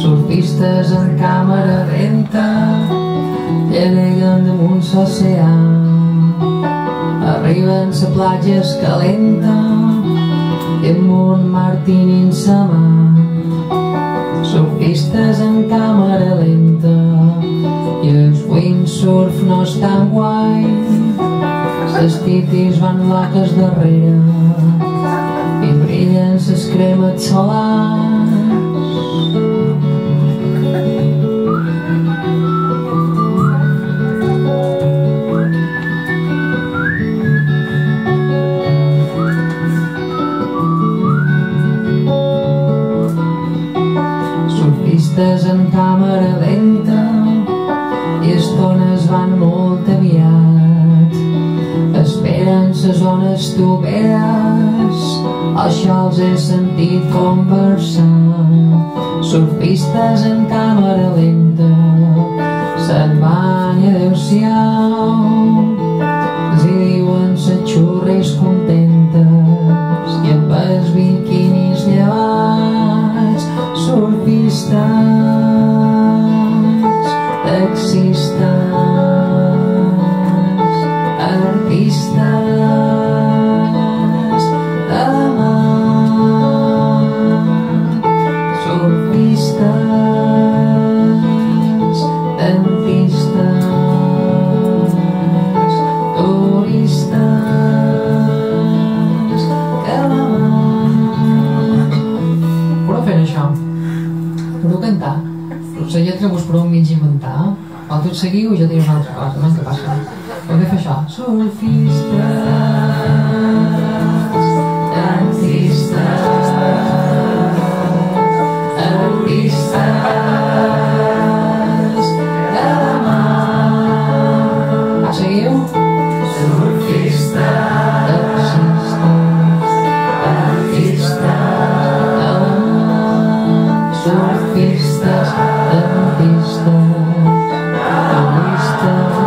Surfistes en càmera lenta lleneguen damunt l'oceà. Arriben a platja escalenta i amb un martini en sa mà. Surfistes en càmera lenta i el windsurf no és tan guai. Les titis van loques darrere i brillen les cremes solars Surfistes en càmera lenta i estones van molt aviat. Esperen ses zones toberes això els he sentit conversar. Surfistes en càmera lenta se'n van i adeu-siau. Els hi diuen ses xurres contentes turistes, dentistes, turistes, que Però fent això, podeu cantar. La lletra vos podeu mig inventar. O tot seguiu i jo diré una altra cosa, no? Què passa? Podeu fer això. Surfistes, dentistes, Surfista, dentista, amista,